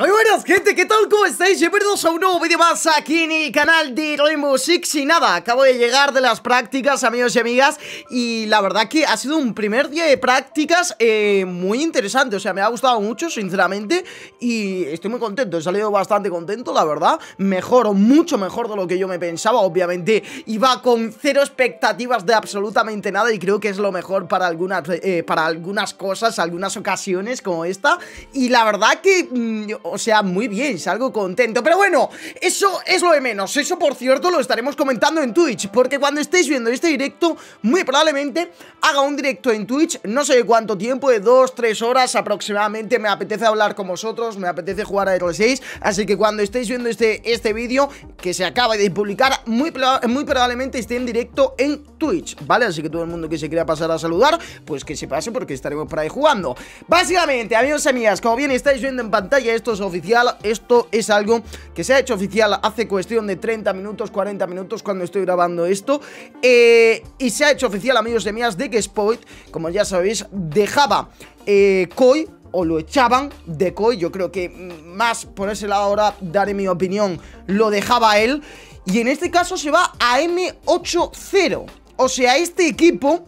Muy buenas gente, ¿qué tal? ¿Cómo estáis? Bienvenidos a un nuevo vídeo más aquí en el canal de Rainbow Six Y nada, acabo de llegar de las prácticas, amigos y amigas Y la verdad que ha sido un primer día de prácticas eh, muy interesante. O sea, me ha gustado mucho, sinceramente Y estoy muy contento, he salido bastante contento, la verdad. Mejor, mucho mejor de lo que yo me pensaba Obviamente. Iba con cero expectativas de absolutamente nada Y creo que es lo mejor para algunas, eh, para algunas cosas, algunas ocasiones como esta. Y la verdad que... Mm, o sea, muy bien, salgo contento. Pero bueno, eso es lo de menos. Eso, por cierto, lo estaremos comentando en Twitch Porque cuando estéis viendo este directo Muy probablemente haga un directo en Twitch No sé cuánto tiempo, de 2-3 horas aproximadamente. Me apetece hablar con vosotros, me apetece jugar a R6 Así que cuando estéis viendo este, este vídeo Que se acaba de publicar muy, muy probablemente esté en directo en Twitch ¿Vale? Así que todo el mundo que se quiera pasar a saludar Pues que se pase porque estaremos por ahí jugando. Básicamente, amigos y amigas, como bien estáis viendo en pantalla Esto oficial, esto es algo que se ha hecho oficial hace cuestión de 30 minutos, 40 minutos cuando estoy grabando esto. Eh, Y se ha hecho oficial, amigos de mías, de que Spoit, como ya sabéis, dejaba eh, Koi o lo echaban de Koi Yo creo que más por ese lado ahora daré mi opinión Lo dejaba él. Y en este caso se va a M80 O sea, este equipo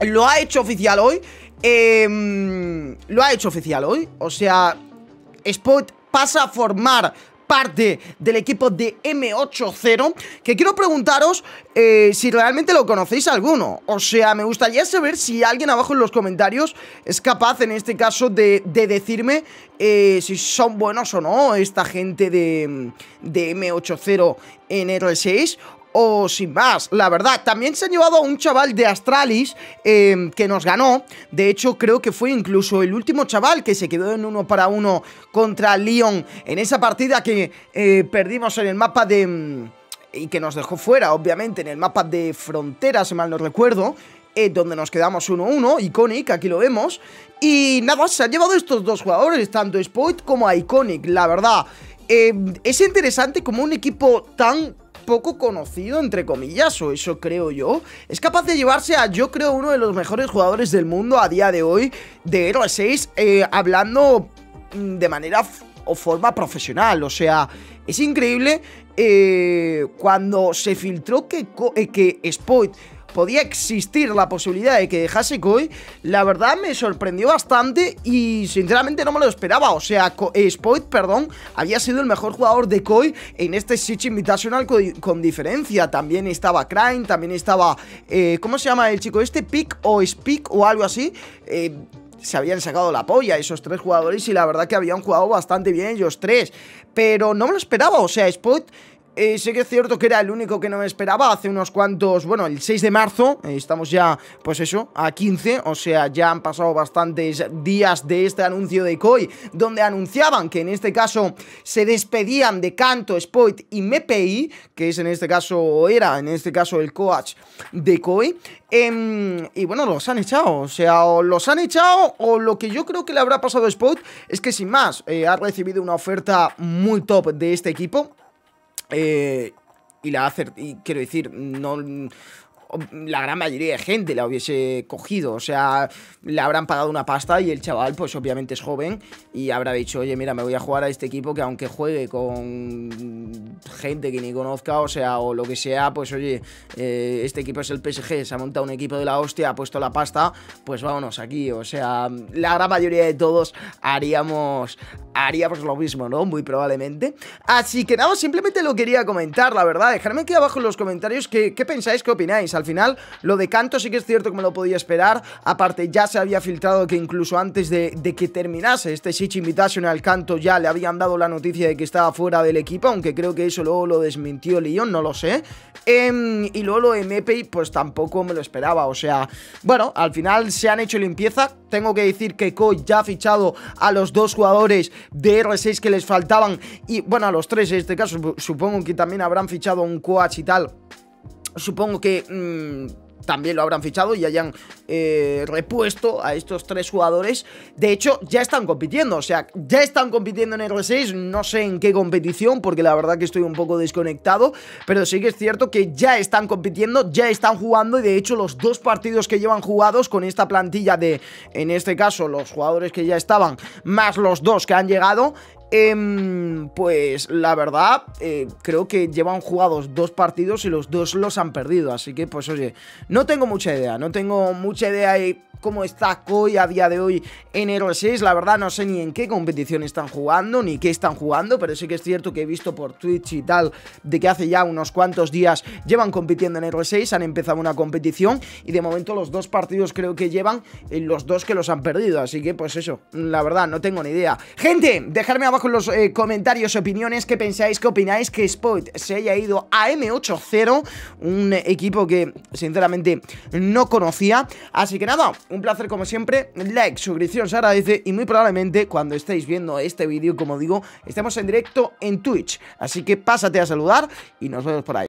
lo ha hecho oficial hoy. Eh, Lo ha hecho oficial hoy. O sea, Spot pasa a formar parte del equipo de M80 Que quiero preguntaros eh, si realmente lo conocéis alguno. O sea, me gustaría saber si alguien abajo en los comentarios Es capaz en este caso de, decirme eh, Si son buenos o no esta gente de, de M80 en R6 o sin más, la verdad. También se han llevado a un chaval de Astralis em, que nos ganó. De hecho, creo que fue incluso el último chaval que se quedó en uno para uno contra Leon en esa partida que eh, perdimos en el mapa de... Mm, y que nos dejó fuera, obviamente, en el mapa de frontera, si mal no recuerdo. Eh, donde nos quedamos 1-1, Iconic, aquí lo vemos. Y nada, se han llevado estos dos jugadores, tanto Spoit como Iconic, la verdad. Eh, es interesante como un equipo tan poco conocido, entre comillas, o eso creo yo, es capaz de llevarse a, yo creo, uno de los mejores jugadores del mundo a día de hoy, de Hero 6, eh, hablando mm, de manera o forma profesional, o sea, es increíble eh, cuando se filtró que, eh, que Spoit podía existir la posibilidad de que dejase Koi, la verdad me sorprendió bastante y sinceramente no me lo esperaba. O sea, eh, Spoit, perdón, había sido el mejor jugador de Koi en este Sitch Invitational con, diferencia. También estaba Crane, también estaba, eh, ¿cómo se llama el chico este? Pick o Speak o algo así. Eh, se habían sacado la polla esos tres jugadores y la verdad que habían jugado bastante bien ellos tres. Pero no me lo esperaba, o sea, Spoit eh, sé que es cierto que era el único que no me esperaba hace unos cuantos, bueno, el 6 de marzo, eh, estamos ya, pues eso, a 15, o sea, ya han pasado bastantes días de este anuncio de Koi, donde anunciaban que en este caso se despedían de Canto, Spoit y MPI, que es en este caso, era en este caso el coach de Koi, em, y bueno, los han echado, o sea, o los han echado, o lo que yo creo que le habrá pasado a Spoit es que sin más, eh, ha recibido una oferta muy top de este equipo, eh, y la hacer y quiero decir, no la gran mayoría de gente la hubiese cogido. O sea, le habrán pagado una pasta y el chaval, pues obviamente es joven y habrá dicho, oye, mira, me voy a jugar a este equipo que aunque juegue con gente que ni conozca, o sea, o lo que sea, pues oye, eh, este equipo es el PSG, se ha montado un equipo de la hostia, ha puesto la pasta, pues vámonos aquí. O sea, la gran mayoría de todos haríamos, haríamos lo mismo, ¿no? Muy probablemente. Así que nada, simplemente lo quería comentar, la verdad. Dejadme aquí abajo en los comentarios qué, qué pensáis, qué opináis. Al final, lo de Canto sí que es cierto que me lo podía esperar. Aparte, ya se había filtrado que incluso antes de, que terminase este Sitch Invitational, Canto ya le habían dado la noticia de que estaba fuera del equipo, aunque creo que eso luego lo desmintió Leon, no lo sé. Em, y luego lo de Mepei, pues tampoco me lo esperaba. O sea, bueno, al final se han hecho limpieza. Tengo que decir que Koi ya ha fichado a los dos jugadores de R6 que les faltaban. Y bueno, a los tres en este caso, supongo que también habrán fichado un coach y tal supongo que... Mm, también lo habrán fichado y hayan eh, repuesto a estos tres jugadores. De hecho, ya están compitiendo, o sea, ya están compitiendo en R6, no sé en qué competición, porque la verdad que estoy un poco desconectado, pero sí que es cierto que ya están compitiendo, ya están jugando y de hecho los dos partidos que llevan jugados con esta plantilla de, en este caso, los jugadores que ya estaban, más los dos que han llegado, Em, pues la verdad, eh, creo que llevan jugados dos partidos y los dos los han perdido. Así que, pues oye, no tengo mucha idea. No tengo mucha idea de cómo está Koi a día de hoy en Hero 6. La verdad, no sé ni en qué competición están jugando, ni qué están jugando. Pero sí que es cierto que he visto por Twitch y tal, de que hace ya unos cuantos días llevan compitiendo en Hero 6. Han empezado una competición y de momento los dos partidos creo que llevan en los dos que los han perdido. Así que, pues eso, la verdad, no tengo ni idea. Gente, dejadme abajo en los eh, comentarios opiniones, qué pensáis, qué opináis que Spoit se haya ido a M80, un equipo que sinceramente no conocía. Así que nada, un placer como siempre, like, suscripción se agradece y muy probablemente cuando estéis viendo este vídeo, como digo, estemos en directo en Twitch. Así que pásate a saludar y nos vemos por ahí.